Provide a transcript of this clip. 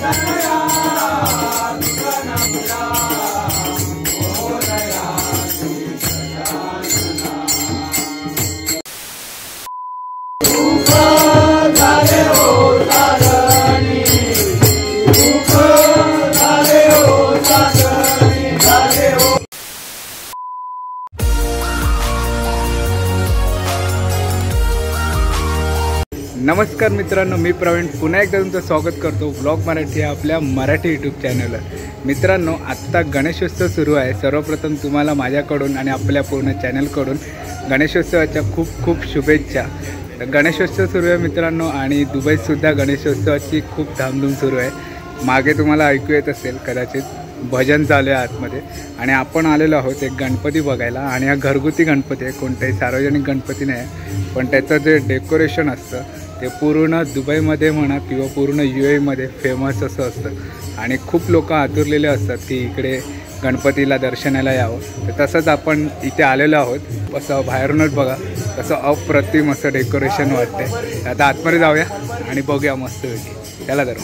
在世。नमस्कार मित्रांनो मी प्रवीण. पुन्हा एकदा तुमचं स्वागत करतो ब्लॉग मराठी आपल्या मराठी यूट्यूब चॅनलवर मित्रांनो आत्ता गणेशोत्सव सुरू आहे. सर्वप्रथम तुम्हाला माझ्याकडून आणि आपल्या पूर्ण चॅनलकडून गणेशोत्सवाच्या खूप खूप शुभेच्छा. गणेशोत्सव सुरू आहे मित्रांनो आणि दुबईतसुद्धा गणेशोत्सवाची खूप धामधूम सुरू आहे. मागे तुम्हाला ऐकू येत असेल कदाचित भजन चालू आहे आतमध्ये. आणि आपण आलेलो आहोत एक गणपती बघायला. आणि हा घरगुती गणपती आहे. कोणताही सार्वजनिक गणपती नाही आहे. पण त्याचं जे डेकोरेशन असतं ते पूर्ण दुबईमध्ये म्हणा किंवा पूर्ण यू एमध्ये फेमस असं असतं. आणि खूप लोक आतुरलेले असतात की इकडे गणपतीला दर्शनाला यावं. तर तसंच आपण इथे आलेलो आहोत. असं बाहेरूनच बघा. तसं अप्रतिम असं डेकोरेशन वाटतंय. आता आतमध्ये जाऊया आणि बघूया मस्तपैकी त्याला तर